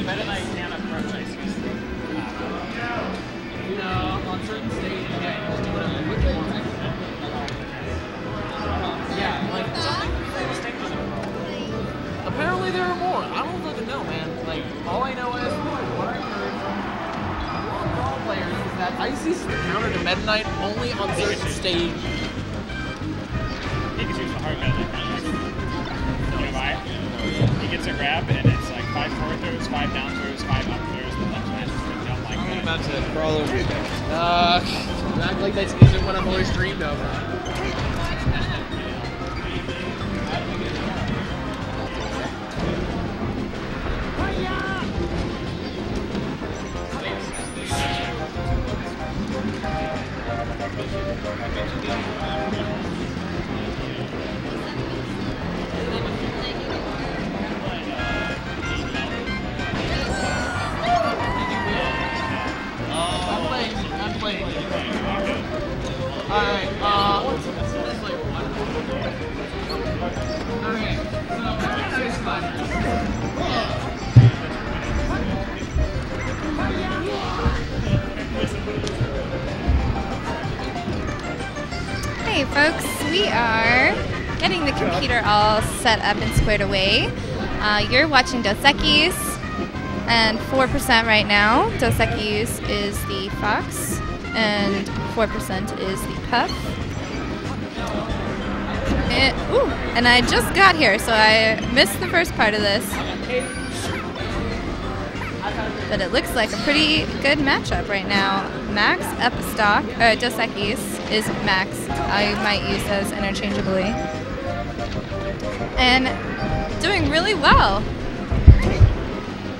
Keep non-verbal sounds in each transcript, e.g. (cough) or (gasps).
Meta Knight can approach ice use. No, on certain stages, yeah, you just do whatever with it. Yeah, like apparently there are more. I don't fucking know, man. Like all I know is what I heard from brawl players is that ice is the counter to Meta Knight only on certain stage. He the hard meta like. You know why? He gets a grab and it's five forward throws, five down throws, five up throws, and then smash throws. Don't like I'm that. about to crawl over you there. Uh, act like that isn't what I've always dreamed of. I'm Hey folks, we are getting the computer all set up and squared away. Uh, you're watching Dos Equis, and 4% right now. Dos Equis is the Fox, and 4% is the Puff. And, ooh, and I just got here, so I missed the first part of this. But it looks like a pretty good matchup right now. Max Epistock, uh, Dos Equis is Max. I might use those interchangeably. And doing really well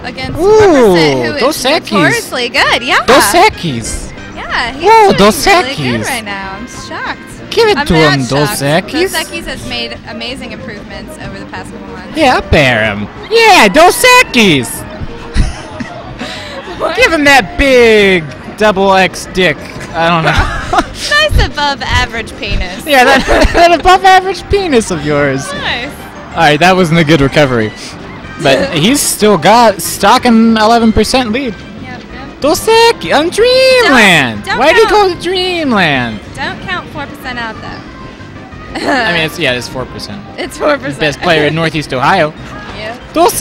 against Ooh, 4%, who is Dos Equis. notoriously good. Yeah. Dos Equis. Yeah, he's Whoa, Dos really good right now. I'm shocked. Give it I'm to him, Dos. Equis. Dos Equis has made amazing improvements over the past couple months. Yeah, up bear him. Yeah, Dos Equis. (laughs) Give him that big double X dick. I don't know. (laughs) nice above average penis. yeah, that, (laughs) that above average penis of yours. Nice. Alright, that wasn't a good recovery. But he's still got stock an 11% lead. Yep, yep. Dos Equis on Dreamland. don't Why do you call it Dreamland? Don't count 4% out though. I mean, it's (laughs) yeah, it's 4%. it's 4%. Best player in (laughs) Northeast Ohio. yeah. Dos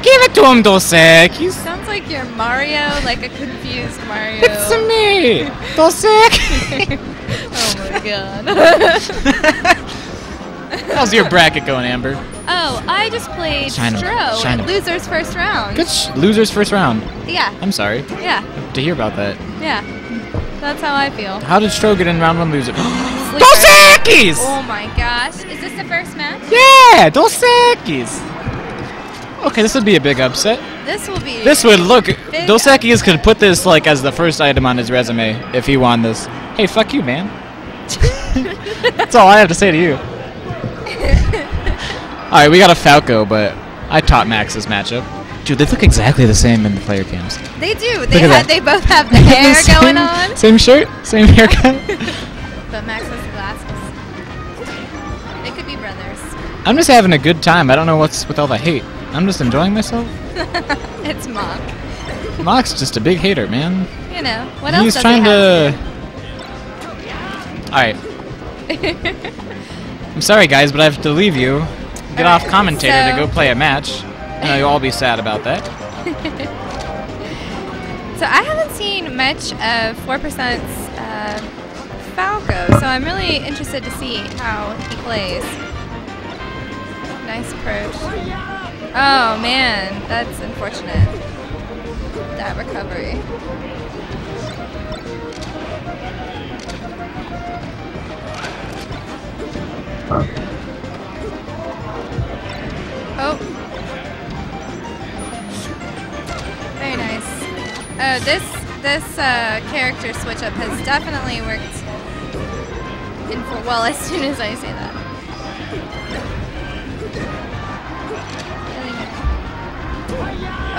Give it to him, Dos Equis. Sounds like you're Mario, like a confused Mario. It's me, (laughs) Dos Equis. oh my god. How's your bracket going, Amber? oh, I just played Shine 'em, Stro. shine 'em. Losers first round. Good sh- losers first round. Yeah, I'm sorry yeah, to hear about that. yeah. That's how I feel. How did Stro get in round one loser? (gasps) Dos Equis! Oh my gosh. Is this the first match? Yeah, Dos Equis. Okay, this would be a big upset. This will be. This would look. Dos Equis could put this like as the first item on his resume if he won this. Hey, fuck you, man. (laughs) (laughs) That's all I have to say to you. All right, we got a Falco, but I taught Max this matchup. Dude, they look exactly the same in the player cams. They do. They have. They both have (laughs) the hair same, going on. Same shirt, same (laughs) haircut. But Max has glasses. They could be brothers. I'm just having a good time. I don't know what's with all the hate. I'm just enjoying myself. (laughs) It's Mock. Mock's just a big hater, man. You know. What else He's does trying he to. have All right. I'm sorry, guys, but I have to leave you. Get All off commentator so- to go play a match. Know you'll all be sad about that. (laughs) So I haven't seen much of 4%'s uh, Falco, so I'm really interested to see how he plays. Nice approach. Oh man, that's unfortunate. That recovery. Oh, this this uh, character switch up has definitely worked in for well as soon as I say that.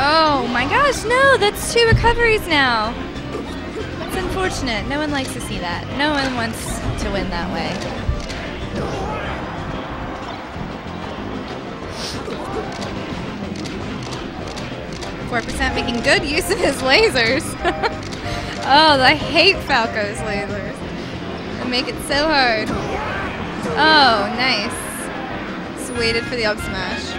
Oh my gosh, no, that's two recoveries now. It's unfortunate. No one likes to see that. No one wants to win that way. 4% making good use of his lasers. (laughs) oh, I hate Falco's lasers. They make it so hard. Oh, nice. Just waited for the up smash.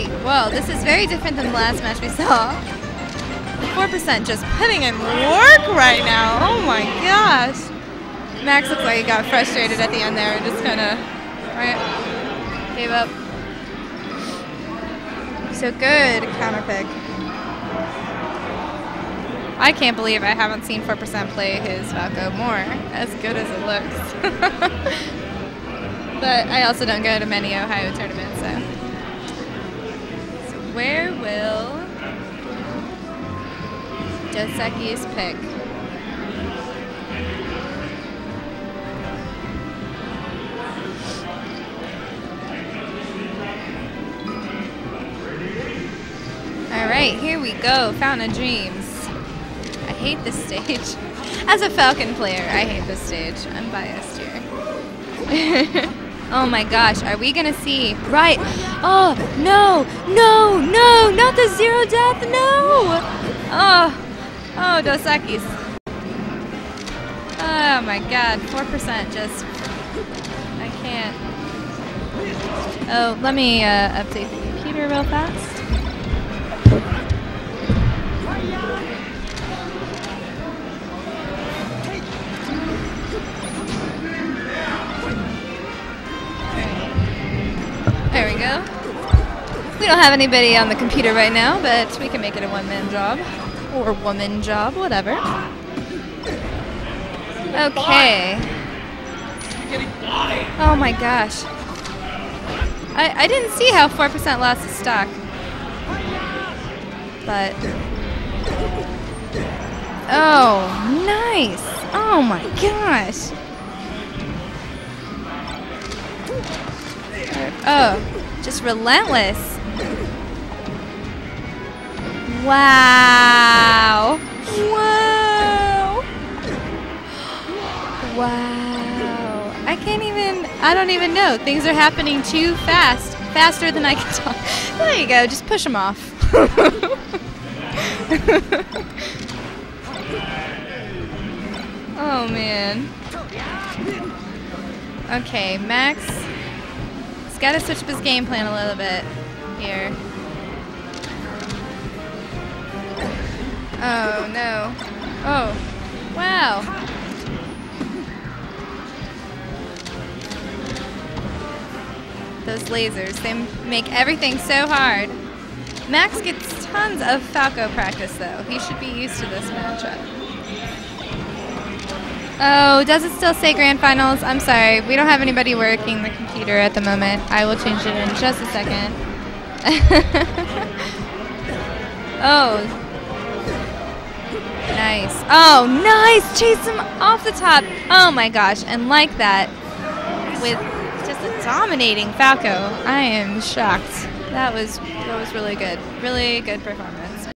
Alright, well, this is very different than the last match we saw. 4% just putting in work right now. Oh my gosh. Max looks like he got frustrated at the end there and just kind of right, gave up. So good counter pick. I can't believe I haven't seen 4% play his Falco more, as good as it looks. (laughs) but I also don't go to many Ohio tournaments, so. Where will Dos Equis pick? All right, here we go. Fountain of Dreams. I hate this stage. (laughs) As a Falcon player, I hate this stage. I'm biased here. (laughs) oh my gosh, are we gonna see? Right. Oh, no, no, no, not the zero death, no! Oh, oh, Dos Equis. Oh my god, 4% just. I can't. Oh, let me uh, update the computer real fast. Don't have anybody on the computer right now, but we can make it a one-man job. Or woman job, whatever. Okay. Oh my gosh. I, I didn't see how 4% lost his stock. But... Oh, nice! Oh my gosh! Oh, just relentless. Wow. Wow. Wow. I can't even, I don't even know. Things are happening too fast. Faster than I can talk. (laughs) There you go. Just push them off. (laughs) oh, man. Okay, Max. He's got to switch up his game plan a little bit here. Oh, no. Oh, wow. Those lasers, they make everything so hard. Max gets tons of Falco practice, though. He should be used to this matchup. Oh, does it still say grand finals? I'm sorry. We don't have anybody working the computer at the moment. I will change it in just a second. (laughs) oh. Nice. Oh, nice. Chase him off the top. Oh my gosh. And like that, with just a dominating Falco, I am shocked. That was that was really good. Really good performance.